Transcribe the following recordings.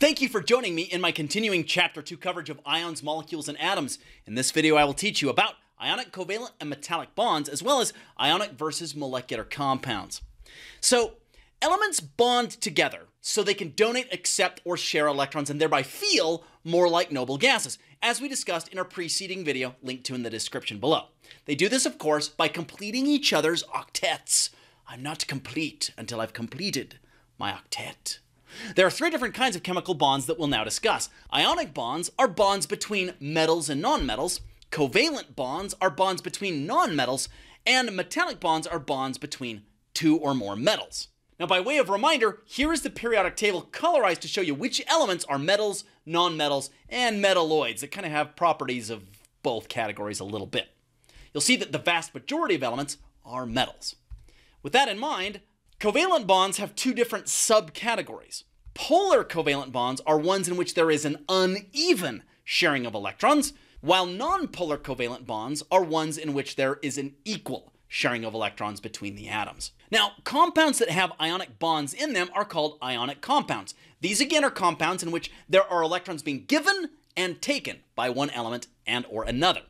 Thank you for joining me in my continuing Chapter 2 coverage of ions, molecules, and atoms. In this video, I will teach you about ionic covalent and metallic bonds, as well as ionic versus molecular compounds. So, elements bond together so they can donate, accept, or share electrons and thereby feel more like noble gases, as we discussed in our preceding video linked to in the description below. They do this, of course, by completing each other's octets. I'm not complete until I've completed my octet. There are three different kinds of chemical bonds that we'll now discuss. Ionic bonds are bonds between metals and nonmetals, covalent bonds are bonds between nonmetals, and metallic bonds are bonds between two or more metals. Now, by way of reminder, here is the periodic table colorized to show you which elements are metals, nonmetals, and metalloids that kind of have properties of both categories a little bit. You'll see that the vast majority of elements are metals. With that in mind, Covalent bonds have two different subcategories. Polar covalent bonds are ones in which there is an uneven sharing of electrons, while nonpolar covalent bonds are ones in which there is an equal sharing of electrons between the atoms. Now, compounds that have ionic bonds in them are called ionic compounds. These again are compounds in which there are electrons being given and taken by one element and or another.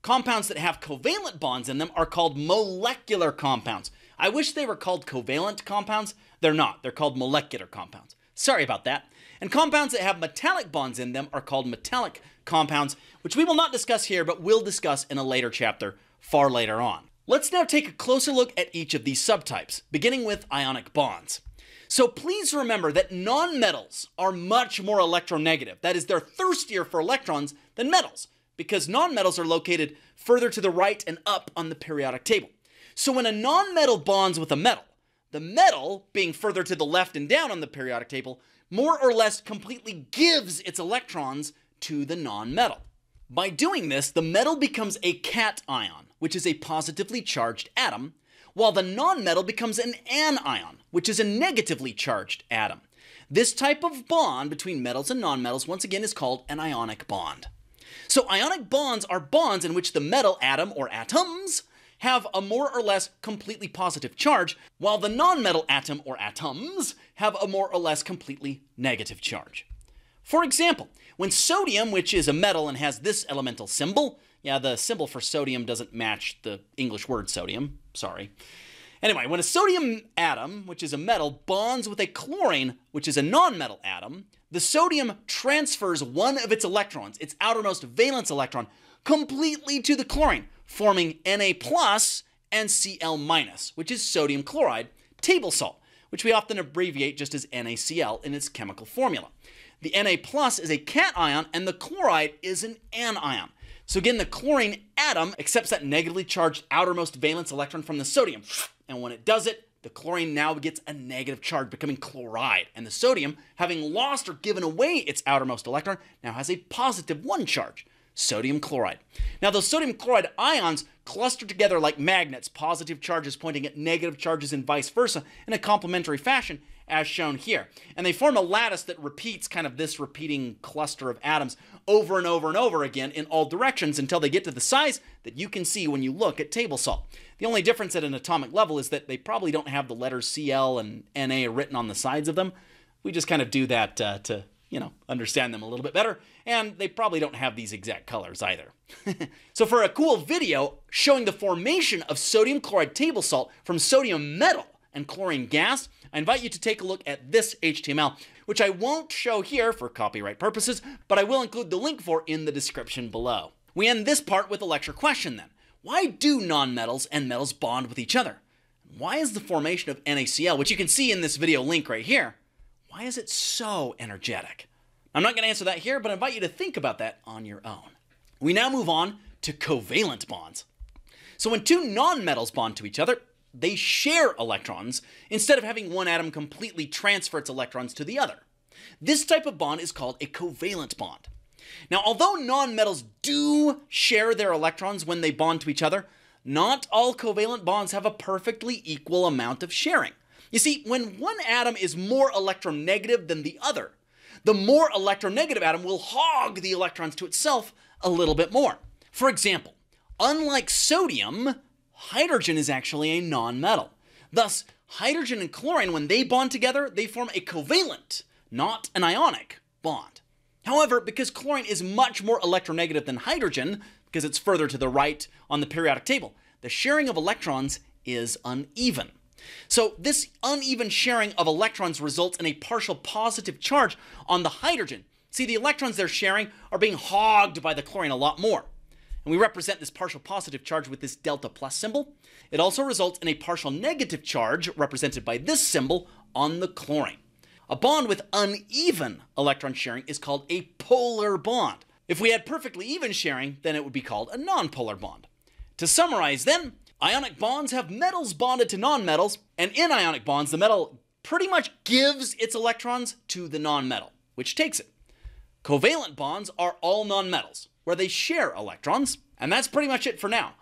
Compounds that have covalent bonds in them are called molecular compounds. I wish they were called covalent compounds. They're not. They're called molecular compounds. Sorry about that. And compounds that have metallic bonds in them are called metallic compounds, which we will not discuss here, but will discuss in a later chapter far later on. Let's now take a closer look at each of these subtypes, beginning with ionic bonds. So please remember that nonmetals are much more electronegative. That is, they're thirstier for electrons than metals, because nonmetals are located further to the right and up on the periodic table. So when a nonmetal bonds with a metal, the metal, being further to the left and down on the periodic table, more or less completely gives its electrons to the nonmetal. By doing this, the metal becomes a cation, which is a positively charged atom, while the nonmetal becomes an anion, which is a negatively charged atom. This type of bond between metals and nonmetals, once again, is called an ionic bond. So ionic bonds are bonds in which the metal atom or atoms have a more or less completely positive charge, while the nonmetal atom or atoms have a more or less completely negative charge. For example, when sodium, which is a metal and has this elemental symbol, yeah, the symbol for sodium doesn't match the English word sodium, sorry. Anyway, when a sodium atom, which is a metal, bonds with a chlorine, which is a nonmetal atom, the sodium transfers one of its electrons, its outermost valence electron, completely to the chlorine, forming Na plus and Cl minus, which is sodium chloride, table salt, which we often abbreviate just as NaCl in its chemical formula. The Na plus is a cation and the chloride is an anion. So again, the chlorine atom accepts that negatively charged outermost valence electron from the sodium. And when it does it, the chlorine now gets a negative charge, becoming chloride. And the sodium, having lost or given away its outermost electron, now has a positive one charge sodium chloride. Now, those sodium chloride ions cluster together like magnets, positive charges pointing at negative charges and vice versa in a complementary fashion, as shown here. And they form a lattice that repeats kind of this repeating cluster of atoms over and over and over again in all directions until they get to the size that you can see when you look at table salt. The only difference at an atomic level is that they probably don't have the letters Cl and Na written on the sides of them. We just kind of do that uh, to you know, understand them a little bit better. And they probably don't have these exact colors either. so for a cool video showing the formation of sodium chloride table salt from sodium metal and chlorine gas, I invite you to take a look at this HTML, which I won't show here for copyright purposes, but I will include the link for in the description below. We end this part with a lecture question then. Why do nonmetals and metals bond with each other? Why is the formation of NaCl, which you can see in this video link right here, why is it so energetic? I'm not going to answer that here, but I invite you to think about that on your own. We now move on to covalent bonds. So when two nonmetals bond to each other, they share electrons instead of having one atom completely transfer its electrons to the other. This type of bond is called a covalent bond. Now, although nonmetals do share their electrons when they bond to each other, not all covalent bonds have a perfectly equal amount of sharing. You see, when one atom is more electronegative than the other, the more electronegative atom will hog the electrons to itself a little bit more. For example, unlike sodium, hydrogen is actually a nonmetal. Thus, hydrogen and chlorine, when they bond together, they form a covalent, not an ionic, bond. However, because chlorine is much more electronegative than hydrogen, because it's further to the right on the periodic table, the sharing of electrons is uneven. So, this uneven sharing of electrons results in a partial positive charge on the hydrogen. See, the electrons they're sharing are being hogged by the chlorine a lot more. And we represent this partial positive charge with this delta plus symbol. It also results in a partial negative charge, represented by this symbol, on the chlorine. A bond with uneven electron sharing is called a polar bond. If we had perfectly even sharing, then it would be called a nonpolar bond. To summarize, then, ionic bonds have metals bonded to nonmetals, and in ionic bonds, the metal pretty much gives its electrons to the nonmetal, which takes it. Covalent bonds are all nonmetals, where they share electrons, and that's pretty much it for now.